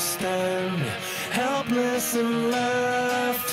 stand helpless and left